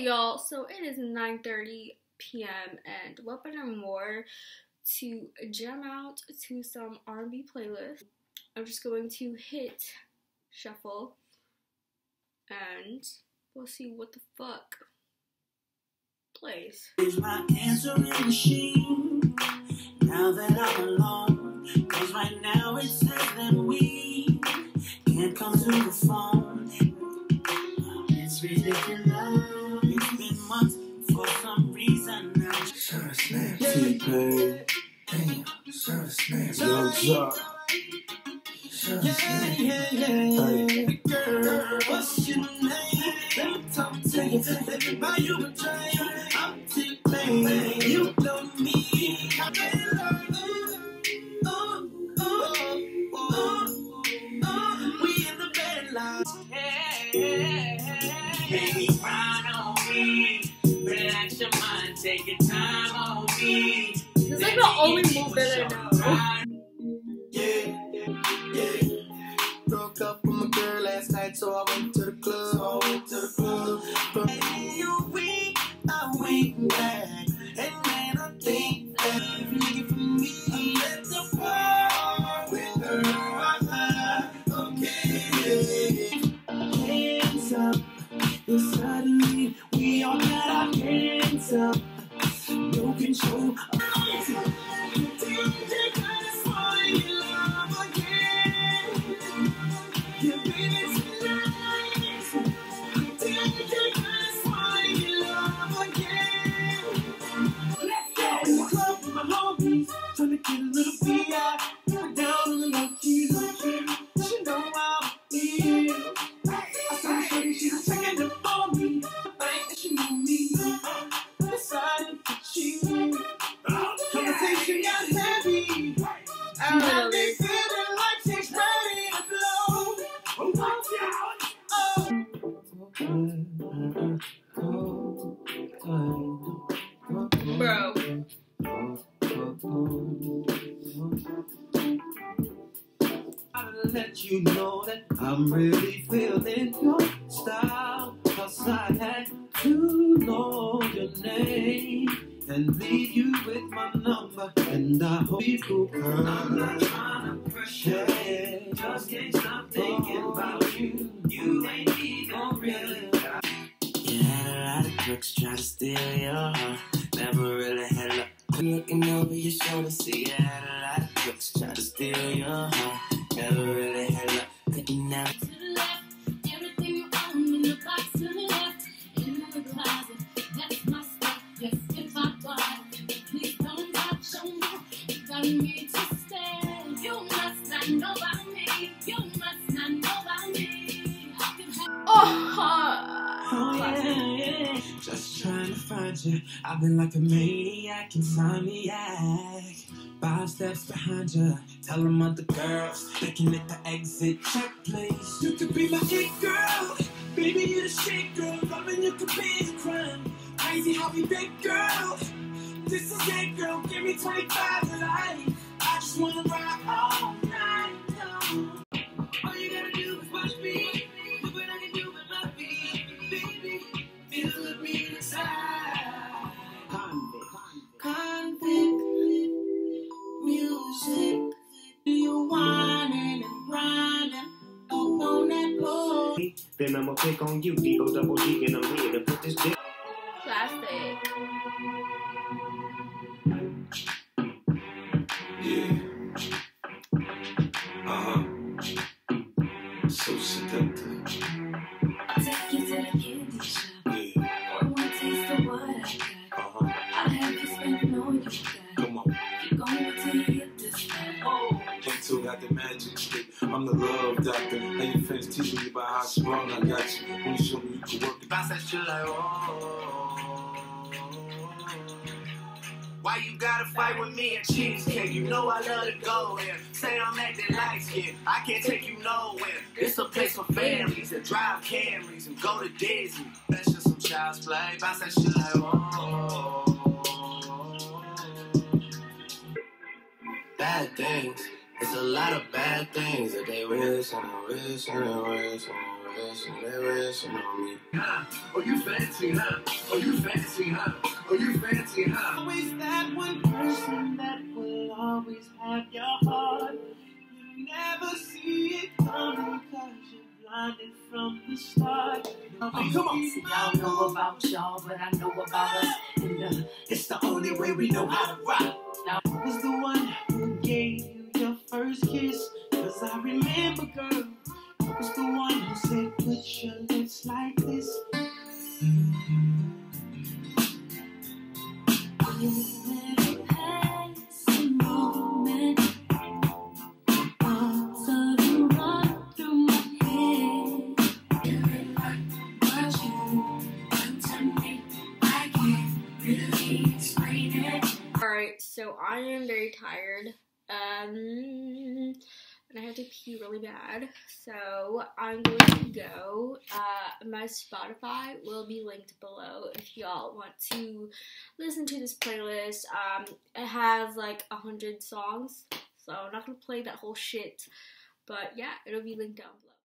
Y'all, so it is 9.30 p.m. and what better more to jam out to some R&B playlist. I'm just going to hit shuffle and we'll see what the fuck plays. Is my answering machine now that I'm alone. Snap, T-Pain. Damn, sure, snap. Yo, snap. Yeah, yeah, yeah. Girl, what's your name? Let me talk to you. Let me you a drink. I'm T-Pain. You know me. I really love you. Oh, oh, oh, oh. We in the bed lights. Baby, grind on me. Relax your mind, take your time the only move that I know. Uh, yeah, yeah. Broke up with my girl last night, so I went to the club. So I went to the club. But you weak, I weak back. And man, I think that you for me. I let the part with her. Okay. Hands up. And suddenly we all got our hands up. No control. I'll let you know that I'm really feeling your style. Cause I had to know your name and leave you with my number. And I hope you come. I'm not trying to pressure you. Just can't stop thinking about you. You ain't even really. You had a lot of crooks try to steal your heart. Your shoulder, see you had a lot of crooks try to steal your heart. Never really had luck. Couldn't never. To the left, everything you own in the box to the left, in the closet. That's my stuff. Yes, if I die, please don't touch on me. You got me find you. I've been like a maniac, insomniac. Five steps behind you. Tell them other girls they can hit the exit check, please. You could be my it girl. Baby, you're the shit girl. Loving you could be a crime. Crazy how we big girl. This is it, girl. Give me 25 Music. You whining and grinding up on that floor. Then I'ma pick on you, D-O double G, and I'm here to put this dick. Plastic. The love doctor. And your friends teaching me about how strong I got you. When you show me you can work it. Bounce that shit like, oh. Why you gotta fight with me and cheesecake? You know I love to go there. Say I'm acting light skin. I can't take you nowhere. It's a place for families that drive Camrys and go to Disney. That's just some child's play. Bounce that shit like, oh. Bad things. It's a lot of bad things that they wish and they wish and they wish and they Oh, you fancy, huh? Oh, you fancy, huh? Oh, you fancy, huh? Always that one person that will always have your heart. You never see it coming cause you're blinded from the start. Um, come on. See, I don't know about y'all, but I know about us. And uh, it's the only way we know how to rock. Now, was the one first kiss. Cause I remember, girl, I was the one who said, put your lips like this. Alright, so I am very tired. Um, and I have to pee really bad. So I'm going to go. Uh, my Spotify will be linked below if y'all want to listen to this playlist. Um, it has like a hundred songs, so I'm not gonna play that whole shit. But yeah, it'll be linked down below.